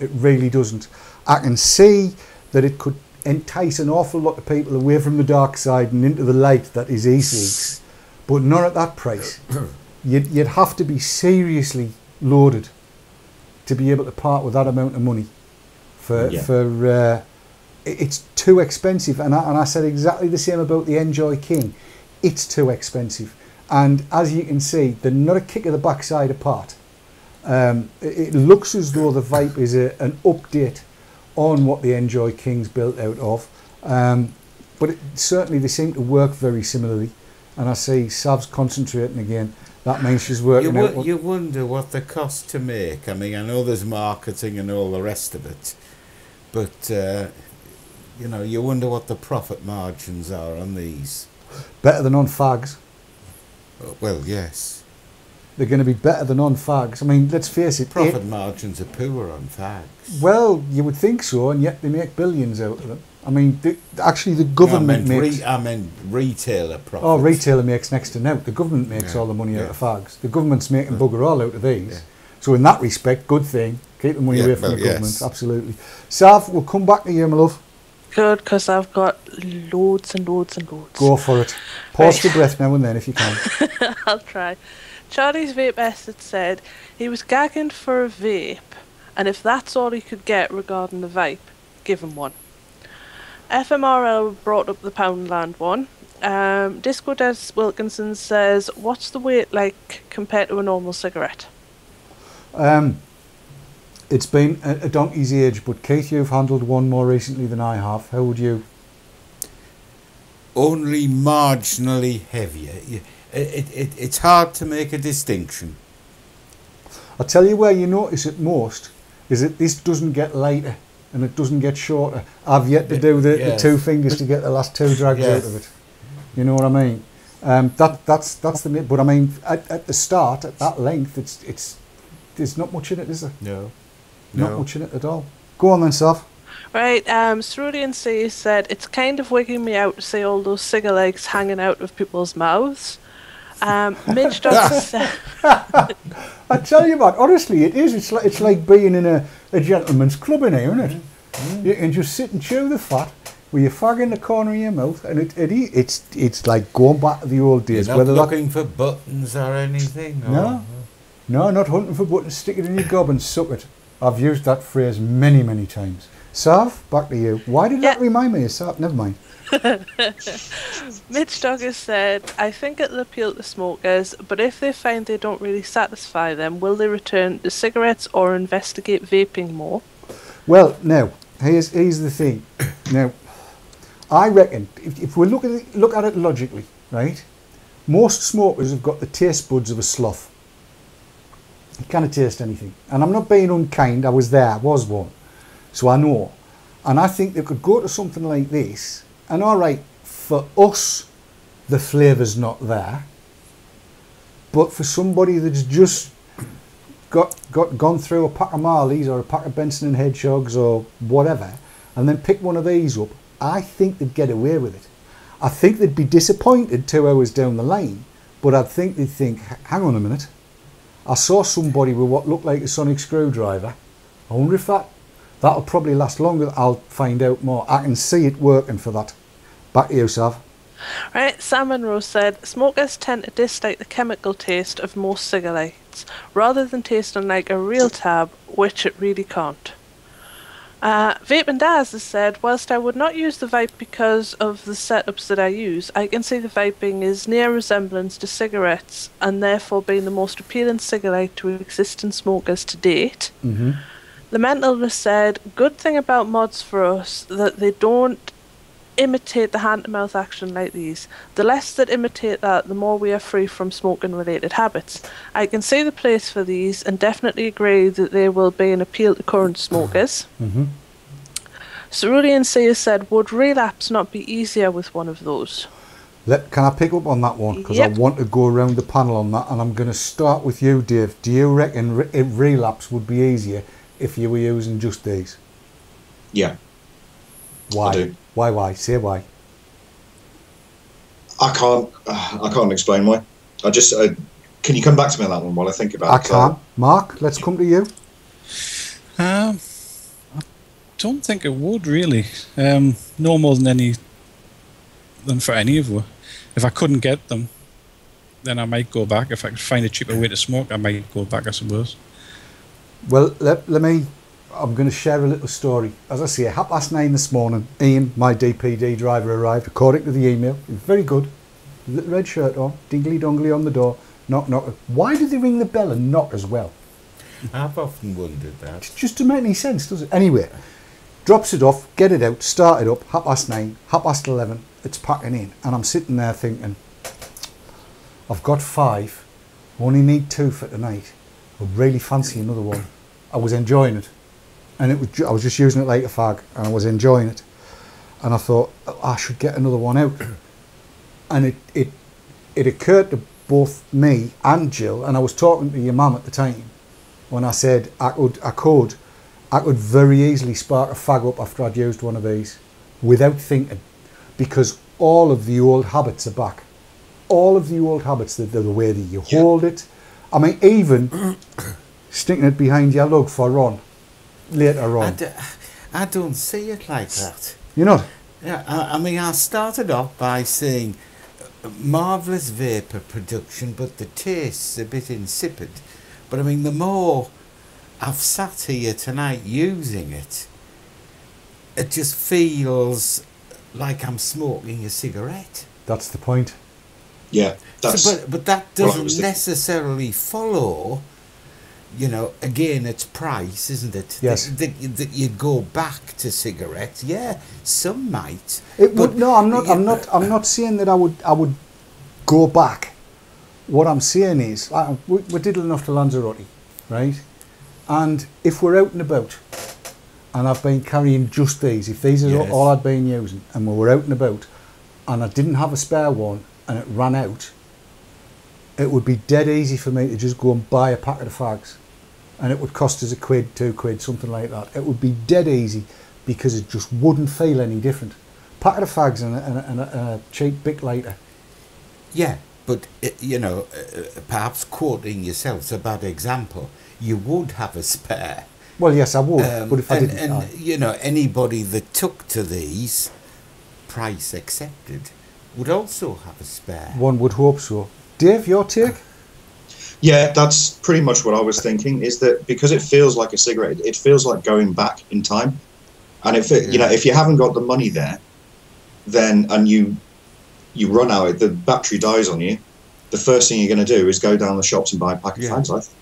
It really doesn't. I can see that it could entice an awful lot of people away from the dark side and into the light that is e-cigs, but not at that price. You'd, you'd have to be seriously loaded to be able to part with that amount of money. For Yeah. for uh, it's too expensive, and I, and I said exactly the same about the NJOY King. It's too expensive, and as you can see, they're not a kick of the backside apart. Um, it, it looks as though the Vype is a, an update on what the NJOY King's built out of. Um, but it, certainly they seem to work very similarly. And I see Sav's concentrating again. That means she's You, working out. you wonder what the cost to make. I mean, I know there's marketing and all the rest of it, but uh, you know, you wonder what the profit margins are on these. better than on fags. Well, yes, They're going to be better than on fags. I mean, let's face it. profit it- margins are poor on fags. well, you would think so, and yet they make billions out of them. I mean, the, actually, the No, I government makes. re- I meant retailer profit. Oh, retailer makes next to now. The government makes Yeah, all the money out of fags. The government's making Yeah. bugger all out of these. Yeah. So in that respect, good thing. Keep the money Yeah, away from well, the government. yes. Absolutely. Sav, we'll come back to you, my love. Good, because I've got loads and loads and loads. Go for it. Pause Right. for breath now and then if you can. I'll try. Charlie's Vape Estate said he was gagging for a vape, and if that's all he could get regarding the vape, give him one. FMRL brought up the Poundland one. Um, Disco Des Wilkinson says, What's the weight like compared to a normal cigarette? Um, it's been a, a donkey's age, but Keith, you've handled one more recently than I have. How would you? Only marginally heavier. It, it, it's hard to make a distinction. I'll tell you where you notice it most is that this doesn't get lighter and it doesn't get shorter. I've yet to do the, the two fingers to get the last two drags Yes. out of it. You know what I mean? Um, that that's that's the but I mean at, at the start at that length it's it's there's not much in it, is there? No. Not No. much in it at all. Go on then, Sav. Right, um, Cerulean C said, It's kind of wigging me out to see all those cigar legs hanging out of people's mouths. Um, Midge Dog said, I tell you what, honestly, it is. It's like it's like being in a, a gentleman's club in here, isn't it? Mm. You can just sit and chew the fat with your fag in the corner of your mouth, and it, it it's it's like going back to the old You're days. not Whether that looking for buttons or anything. or- No. no, not hunting for buttons, stick it in your gob and suck it. I've used that phrase many many times. Sav, back to you. Why did that remind me of Sav? Never mind. Mitch Doggers said, I think it'll appeal to smokers, but if they find they don't really satisfy them, will they return to cigarettes or investigate vaping more? Well, now here's here's the thing. Now, I reckon if, if we look at it, look at it logically, right? Most smokers have got the taste buds of a sloth. You can't taste anything, and I'm not being unkind. I was there, I was one, so I know. And I think they could go to something like this, and all right, for us, the flavour's not there. But for somebody that's just got got gone through a pack of Marleys or a pack of Benson and Hedgehogs or whatever, and then pick one of these up, I think they'd get away with it. I think they'd be disappointed two hours down the line, but I think they'd think, hang on a minute, I saw somebody with what looked like a sonic screwdriver. I wonder if that that'll probably last longer. I'll find out more. I can see it working for that. Back to you, Sav. Right, Sam Monroe said smokers tend to dislike the chemical taste of most cigarettes, rather than tasting like a real tab, which it really can't. Uh, Vape and Daz has said, whilst I would not use the Vype because of the setups that I use, I can see the vaping is near resemblance to cigarettes and therefore being the most appealing cigarette to existing smokers to date. Mm-hmm. The mental has said, good thing about mods for us that they don't imitate the hand to mouth action like these. The less that imitate that, the more we are free from smoking related habits. I can see the place for these and definitely agree that they will be an appeal to current smokers. Mm-hmm. Cerulean Seer said, would relapse not be easier with one of those? Let, can I pick up on that one? Because I want to go around the panel on that, and I'm going to start with you, Dave. Do you reckon re- it- relapse would be easier if you were using just these? Yeah, Why? Do. Why? Why? Say why. I can't. Uh, I can't explain why. I just. Uh, can you come back to me on that one while I think about I it? can. Mark, let's come to you. Um, I don't think it would really. Um, no more than any than for any of them. If I couldn't get them, then I might go back. If I could find a cheaper way to smoke, I might go back. I suppose. Well, let, let me. I'm going to share a little story. As I say, half past nine this morning, Ian, my DPD driver, arrived according to the email. Very good. Little red shirt on, dingly dongly on the door, knock knock. Why did they ring the bell and knock as well? I've often wondered that. It just doesn't make any sense, does it? Anyway, drops it off, get it out, start it up, half past nine, half past eleven, it's packing in. And I'm sitting there thinking, I've got five, only need two for tonight. I really fancy another one. I was enjoying it. And it was I was just using it like a fag and I was enjoying it. And I thought, "Oh, I should get another one out. And it, it, it occurred to both me and Jill, and I was talking to your mum at the time, when I said I could, I could, I could very easily spark a fag up after I'd used one of these, without thinking, because all of the old habits are back. All of the old habits, the, the, the way that you Yeah. hold it. I mean, even sticking it behind your lug for a run later I, on. d- I don't see it like that. You know, Yeah, I, I mean, I started off by saying uh, marvellous vapour production, but the taste's a bit insipid. But I mean, the more I've sat here tonight using it, it just feels like I'm smoking a cigarette. that's the point. Yeah, that's. So, but, but that doesn't necessarily follow, you know, again, it's price, isn't it? Yes. That, that, that you go back to cigarettes. Yeah, some might. It but would, no, I'm not. I'm not. I'm not saying that I would. I would go back. What I'm saying is, we- we're diddling off to Lanzarote, right? And if we're out and about, and I've been carrying just these, if these are Yes. all I'd been using, and we were out and about, and I didn't have a spare one, and it ran out, it would be dead easy for me to just go and buy a packet of the fags, and it would cost us a quid, two quid, something like that. It would be dead easy because it just wouldn't feel any different. Packet of fags and a, and a, and a, cheap Bic lighter. Yeah, but uh, you know, uh, perhaps quoting yourself's a bad example. You would have a spare. Well, yes, I would, Um, but if I and, didn't, and aye. you know, anybody that took to these, price accepted, would also have a spare. one would hope so. Dave, your take? Yeah, that's pretty much what I was thinking. Is that because it feels like a cigarette, it feels like going back in time. And if it, you know, if you haven't got the money there, then and you you run out, the battery dies on you. The first thing you're going to do is go down the shops and buy a pack of Yeah. fags. I think.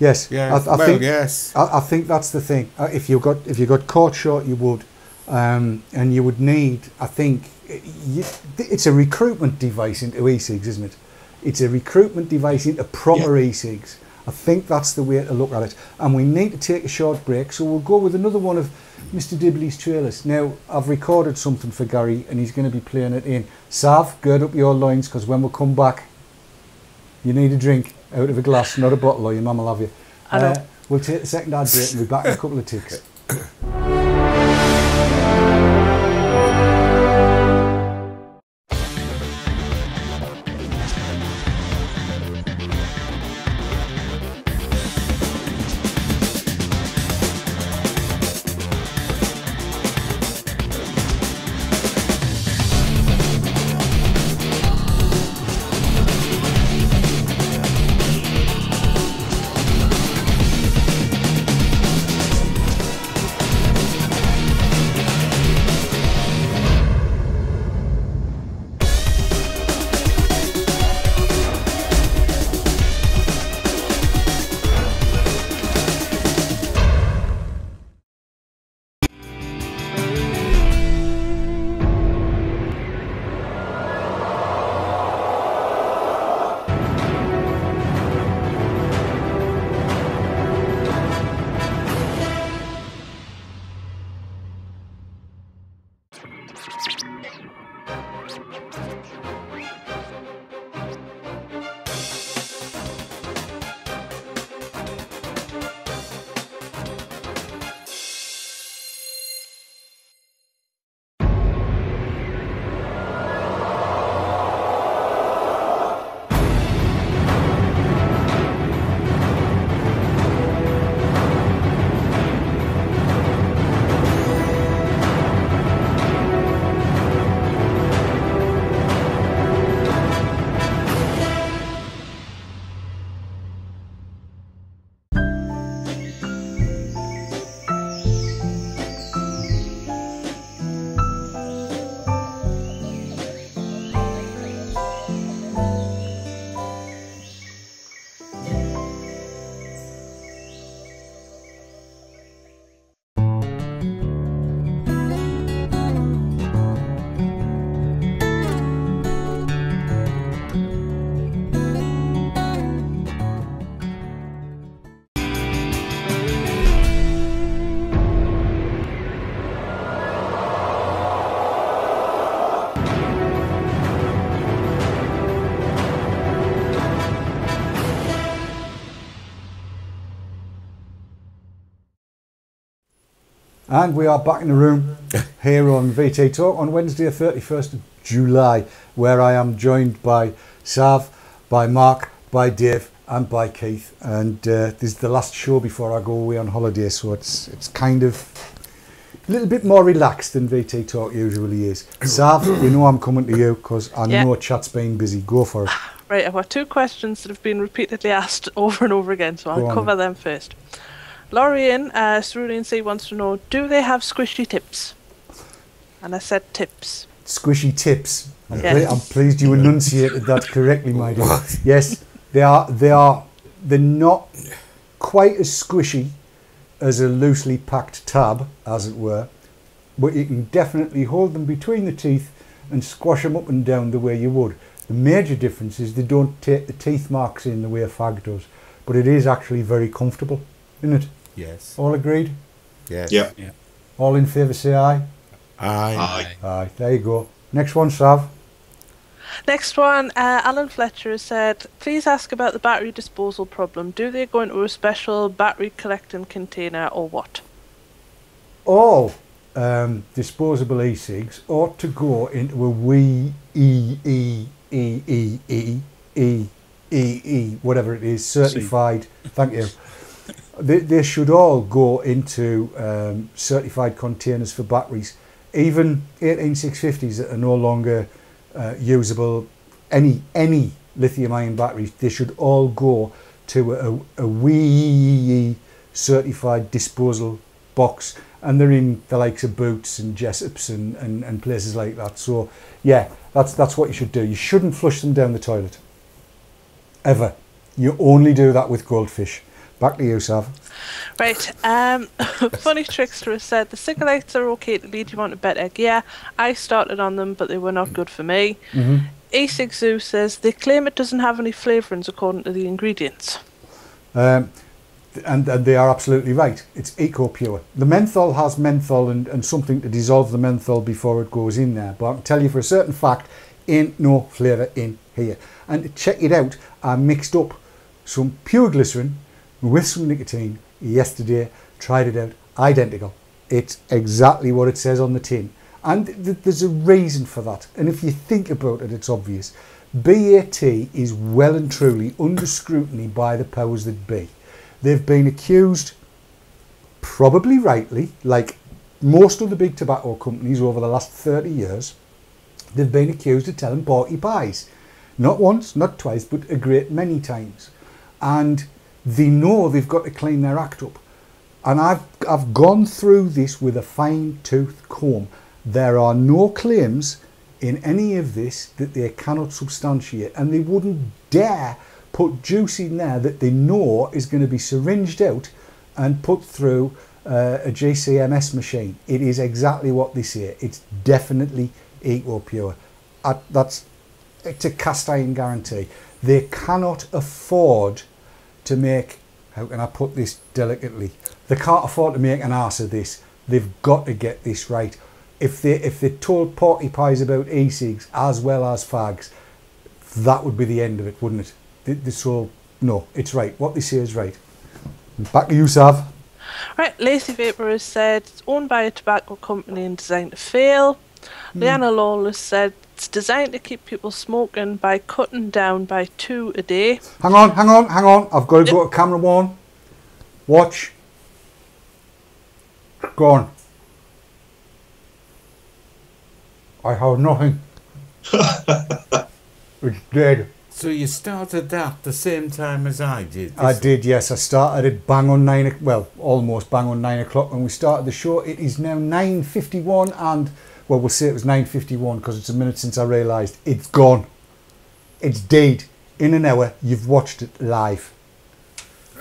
Yes, Yeah, I, I well, think yes. I, I think that's the thing. Uh, if you got if you got caught short, you would, um, and you would need. I think you, it's a recruitment device into e-cigs, isn't it? It's a recruitment device into proper e-cigs. I think that's the way to look at it. And we need to take a short break, so we'll go with another one of Mr. Dibley's trailers. Now, I've recorded something for Gary, and he's going to be playing it in. Sav, gird up your loins, because when we come back, you need a drink out of a glass, not a bottle, or your mum will have you. I know. Uh, we'll take the second ad break and we'll be back in a couple of ticks. And we are back in the room here on VT Talk on Wednesday, the 31st of July, where I am joined by Sav, by Mark, by Dave, and by Keith. And uh, this is the last show before I go away on holiday, so it's it's kind of a little bit more relaxed than VT Talk usually is. Sav, you know I'm coming to you because I Yeah. know chat's been busy. Go for it. Right, I've got two questions that have been repeatedly asked over and over again, so I'll on cover them first. Lorien, uh, Cerulean C wants to know, do they have squishy tips? And I said tips. Squishy tips. I'm, Yeah. ple- I'm pleased you enunciated that correctly, my dear. Yes, they are. They are. They're not quite as squishy as a loosely packed tab, as it were, but you can definitely hold them between the teeth and squash them up and down the way you would. The major difference is they don't take the teeth marks in the way a fag does, but it is actually very comfortable, isn't it? Yes. All agreed? Yes. Yeah. All in favour say aye? Aye. Aye. Aye, there you go. Next one, Sav. Next one, uh, Alan Fletcher has said, please ask about the battery disposal problem. Do they go into a special battery collecting container or what? all um, disposable e-cigs ought to go into a wee e e e e e e e e whatever it is certified. Thank you. They, they should all go into um, certified containers for batteries. Even 18650s that are no longer uh, usable, any any lithium-ion batteries, they should all go to a, a wee certified disposal box and they're in the likes of Boots and Jessops and, and, and places like that. So yeah, that's that's what you should do. You shouldn't flush them down the toilet. Ever. You only do that with goldfish. Back to you, Sav. Right, um, Funny Trickster has said, the cigarettes are okay to lead you on to better gear. I started on them, but they were not good for me. Mm-hmm. E6 Zoo says, they claim it doesn't have any flavourings according to the ingredients. Um, and, and they are absolutely right. It's eco pure. The menthol has menthol and, and something to dissolve the menthol before it goes in there. But I can tell you for a certain fact, ain't no flavour in here. And check it out, I mixed up some pure glycerin with some nicotine yesterday, tried it out, identical. It's exactly what it says on the tin. And th- there's a reason for that. And if you think about it, it's obvious. BAT is well and truly under scrutiny by the powers that be. They've been accused, probably rightly, like most of the big tobacco companies over the last 30 years, they've been accused of telling porky pies. Not once, not twice, but a great many times. And they know they've got to clean their act up. And I've, I've gone through this with a fine tooth comb. There are no claims in any of this that they cannot substantiate, and they wouldn't dare put juice in there that they know is going to be syringed out and put through uh, a GCMS machine. It is exactly what they say. It's definitely equal pure. Uh, that's it's a cast iron guarantee. They cannot afford to make. How can I put this delicately? They can't afford to make an ass of this. They've got to get this right. If they if they told porky pies about e-cigs as well as fags, that would be the end of it, wouldn't it? Will no, it's right. What they say is right. Back to you, Sav. Right, Lacy Vapor has said, it's owned by a tobacco company and designed to fail. Hmm. Leanna Lawless said, it's designed to keep people smoking by cutting down by two a day. Hang on, hang on, hang on. I've got to go to camera one. Watch. Go on. I have nothing. it's dead. So you started that the same time as I did. I did, yes. I started it bang on nine. Well, almost bang on nine o'clock when we started the show. It is now nine fifty-one, and well, we'll say it was nine fifty-one because it's a minute since I realised it's gone. It's dead. In an hour, you've watched it live.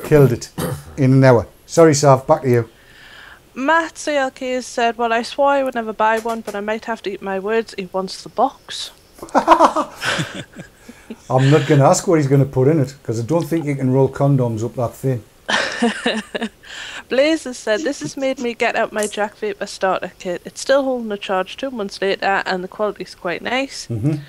Killed it in an hour. Sorry, Sav. Back to you. Matt CLK has said, well, I swore I would never buy one, but I might have to eat my words. He wants the box. I'm not going to ask what he's going to put in it because I don't think you can roll condoms up that thin. Blaze has said, this has made me get out my Jack Vapor starter kit. It's still holding a charge two months later, and the quality's quite nice. Mhm.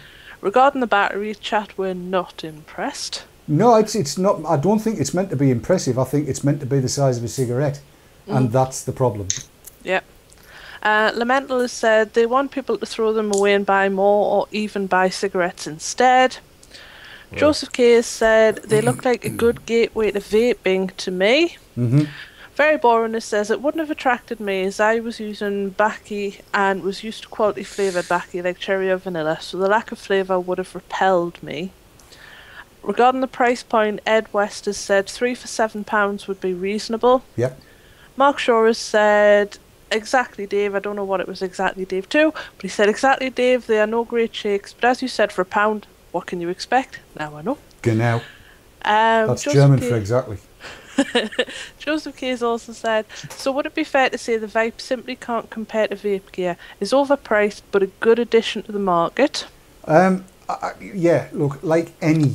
Regarding the battery, chat, we're not impressed. No, it's it's not. I don't think it's meant to be impressive. I think it's meant to be the size of a cigarette, and that's the problem. Yep. Uh, Lamental has said they want people to throw them away and buy more, or even buy cigarettes instead. Joseph K has said they look like a good gateway to vaping to me. Mm-hmm. Very boring. It says it wouldn't have attracted me as I was using Backy and was used to quality flavoured Backy like cherry or vanilla, so the lack of flavour would have repelled me. Regarding the price point, Ed West has said three for seven pounds would be reasonable. Yep. Mark Shaw has said exactly, Dave. I don't know what it was exactly, Dave, too, but he said exactly, Dave. They are no great shakes, but as you said, for a pound, what can you expect? Now I know. Genau. Um, That's German K- for exactly. Joseph Case also said, so would it be fair to say the Vype simply can't compare to vape gear? Is overpriced but a good addition to the market. Um, I, I- yeah, look, like any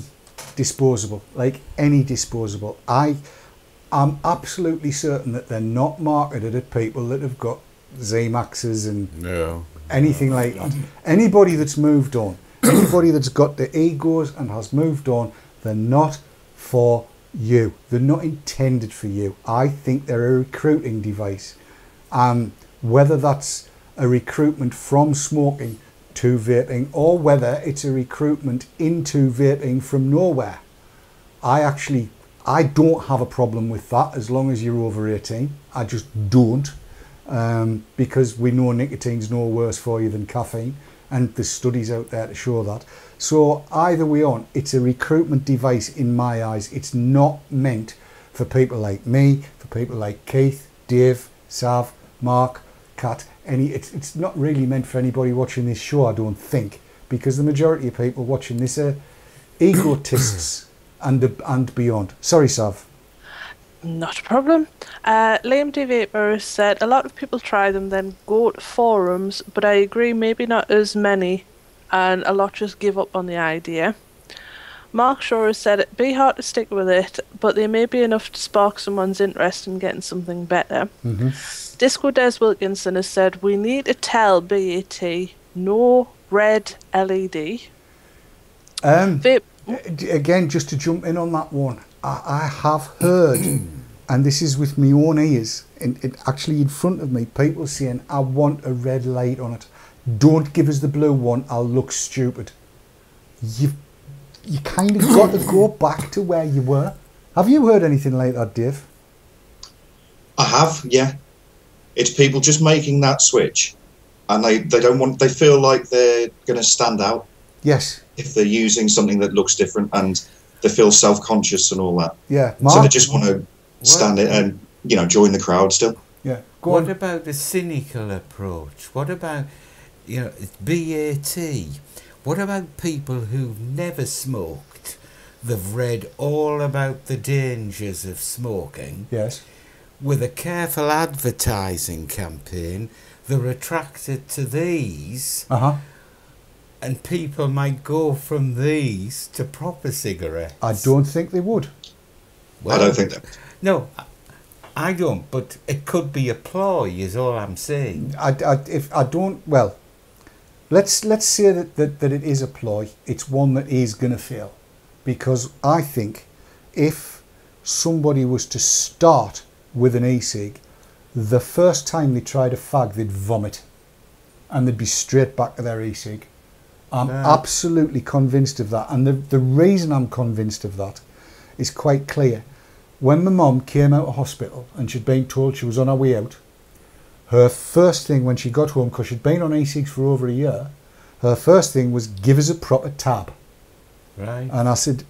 disposable, like any disposable, I am absolutely certain that they're not marketed at people that have got Z-Maxes and No. anything like that. Anybody that's moved on, anybody that's got the egos and has moved on, they're not for you. They're not intended for you. I think they're a recruiting device. Whether that's a recruitment from smoking to vaping or whether it's a recruitment into vaping from nowhere. I actually I don't have a problem with that as long as you're over 18. I just don't um, because we know nicotine's no worse for you than caffeine and there's studies out there to show that. So either way on, it's a recruitment device in my eyes. It's not meant for people like me, for people like Keith, Dave, Sav, Mark, Kat. Any, it's, it's not really meant for anybody watching this show, I don't think, because the majority of people watching this are egotists and and beyond. Sorry, Sav. Not a problem. Uh, Liam D. Vapor said a lot of people try them, then go to forums, but I agree, maybe not as many, and a lot just give up on the idea. Mark Shaw has said it'd be hard to stick with it, but there may be enough to spark someone's interest in getting something better. Disco Des Wilkinson has said we need to tell BAT no red LED. Um, Vape. Again, just to jump in on that one, I, I have heard, and this is with my own ears, and it actually in front of me, people saying, "I want a red light on it. Don't give us the blue one. I'll look stupid." You, you kind of got to go back to where you were. Have you heard anything like that, Dave? I have, yeah. It's people just making that switch, and they, they don't want. They feel like they're going to stand out Yes. if they're using something that looks different, and they feel self conscious and all that. Yeah. So they just want to stand it and you know join the crowd still. yeah. Go what on. about the cynical approach? What about, you know, it's BAT? What about people who've never smoked? They've read all about the dangers of smoking. Yes. With a careful advertising campaign, they're attracted to these, Uh huh. and people might go from these to proper cigarettes. I don't think they would. I don't think that. No, I- I don't. But it could be a ploy, is all I'm saying. I, I, if I don't, well, let's let's say that, that, that it is a ploy. It's one that is going to fail, because I think if somebody was to start with an e-cig, the first time they tried a fag, they'd vomit, and they'd be straight back to their e-cig. I'm absolutely convinced of that, and the the reason I'm convinced of that is quite clear. When my mum came out of hospital and she'd been told she was on her way out, her first thing when she got home, because she'd been on e-cigs for over a year, her first thing was give us a proper tab. Right. And I said,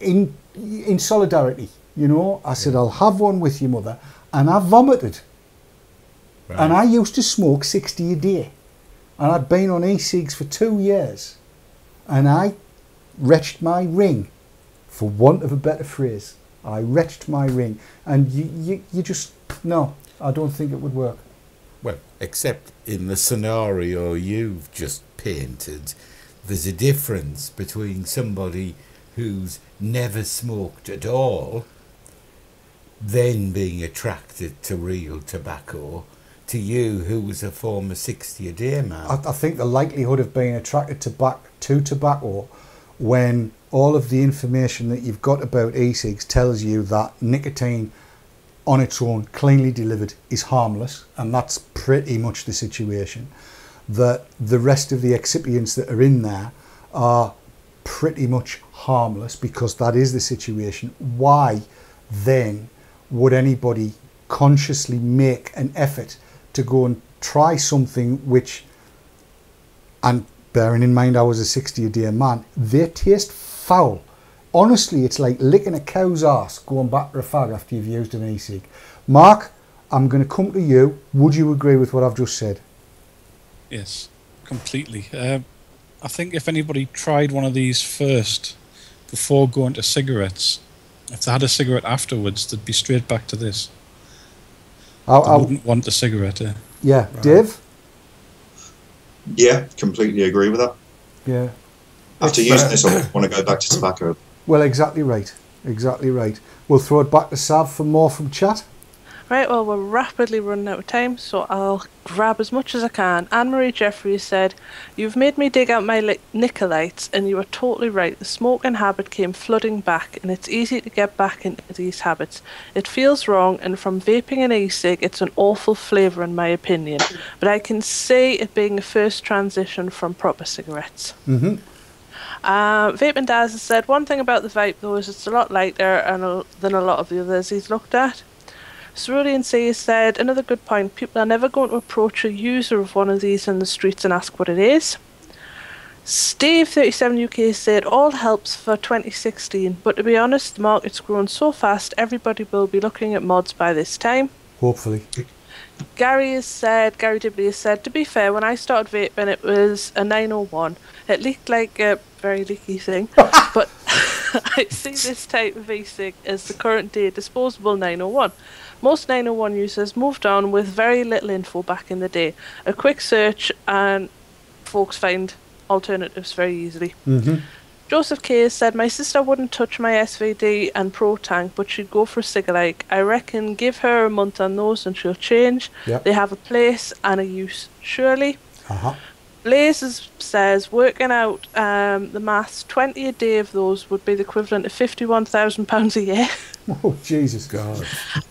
in in solidarity, you know, I said, I'll have one with your mother. And I vomited. And I used to smoke 60 a day. And I'd been on e-cigs for two years. And I wretched my ring, for want of a better phrase. I wretched my ring. And you, you, you just, no, I don't think it would work. Well, except in the scenario you've just painted, there's a difference between somebody who's never smoked at all, then being attracted to real tobacco, to you who was a former 60 a day man. I, I think the likelihood of being attracted to back to tobacco when all of the information that you've got about e-cigs tells you that nicotine on its own, cleanly delivered, is harmless, and that's pretty much the situation. That the rest of the excipients that are in there are pretty much harmless because that is the situation. Why then would anybody consciously make an effort to go and try something which, and bearing in mind I was a 60 a day man, they taste foul. Honestly, it's like licking a cow's ass going back to a fag after you've used an e-cig. Mark, I'm going to come to you. Would you agree with what I've just said? Yes, completely. Um, I think if anybody tried one of these first before going to cigarettes, if they had a cigarette afterwards, they'd be straight back to this. I, I, wouldn't want a cigarette. Eh? yeah, Dave? Yeah, completely agree with that. Yeah. After using this, I want to go back to tobacco. Well, exactly right. Exactly right. We'll throw it back to Sav for more from chat. Right, well, we're rapidly running out of time, so I'll grab as much as I can. Anne Marie Jeffries said, You've made me dig out my li- Nicolites, and you are totally right. The smoking habit came flooding back, and it's easy to get back into these habits. It feels wrong, and from vaping an e cig, it's an awful flavour, in my opinion. But I can see it being a first transition from proper cigarettes. Mm-hmm. Uh, Vaping Daz has said one thing about the Vype though is it's a lot lighter and a, than a lot of the others he's looked at. Cerulean has said another good point. People are never going to approach a user of one of these in the streets and ask what it is. Steve37UK said all helps for 2016, but to be honest, the market's grown so fast everybody will be looking at mods by this time. Hopefully. Gary has said, Gary Dibley has said, to be fair, when I started vaping, it was a 901. It leaked like a very leaky thing, but I see this type of e-cig as the current day disposable 901. Most 901 users moved on with very little info back in the day. A quick search and folks find alternatives very easily. Mm-hmm. Joseph K said, My sister wouldn't touch my SVD and Pro Tank, but she'd go for a Cigalike. I reckon give her a month on those and she'll change. Yep. They have a place and a use, surely. Uh-huh. Blaze is- says, working out um, the maths, 20 a day of those would be the equivalent of £51,000 a year. Oh, Jesus. God.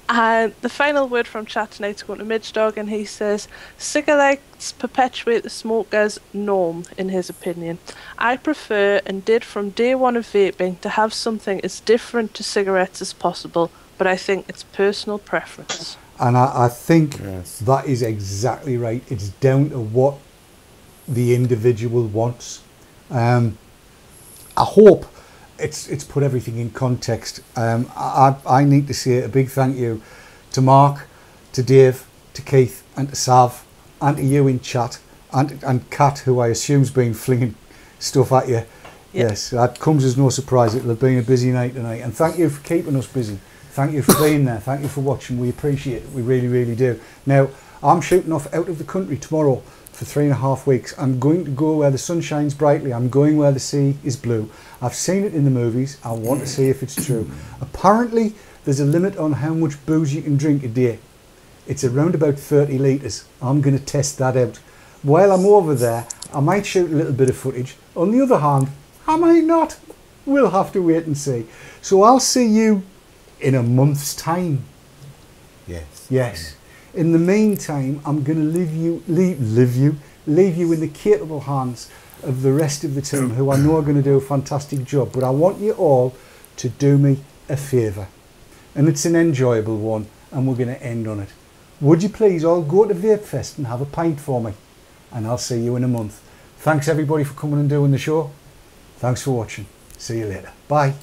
And the final word from chat tonight's going to Midge Dog, and he says, Cigarettes perpetuate the smoker's norm, in his opinion. I prefer and did from day one of vaping to have something as different to cigarettes as possible, but I think it's personal preference. And I, I think Yes. that is exactly right. It's down to what the individual wants. Um, I hope it's it's put everything in context. Um, I, I need to say a big thank you to Mark, to Dave, to Keith, and to Sav, and to you in chat, and and Kat, who I assume's been flinging stuff at you. Yep. Yes, that comes as no surprise. It'll have been a busy night tonight, and thank you for keeping us busy. Thank you for being there. Thank you for watching. We appreciate it. We really, really do. Now, I'm shooting off out of the country tomorrow for three and a half weeks. I'm going to go where the sun shines brightly. I'm going where the sea is blue. I've seen it in the movies. I want to see if it's true. Apparently, there's a limit on how much booze you can drink a day. It's around about 30 litres. I'm going to test that out. While I'm over there, I might shoot a little bit of footage. On the other hand, I might not. We'll have to wait and see. So I'll see you in a month's time. Yes. Yes. In the meantime, I'm going to leave you, leave, leave you, leave you in the capable hands of the rest of the team, who I know are going to do a fantastic job. But I want you all to do me a favour, and it's an enjoyable one, and we're going to end on it. Would you please all go to Vape Fest and have a pint for me, and I'll see you in a month. Thanks everybody for coming and doing the show. Thanks for watching. See you later. Bye.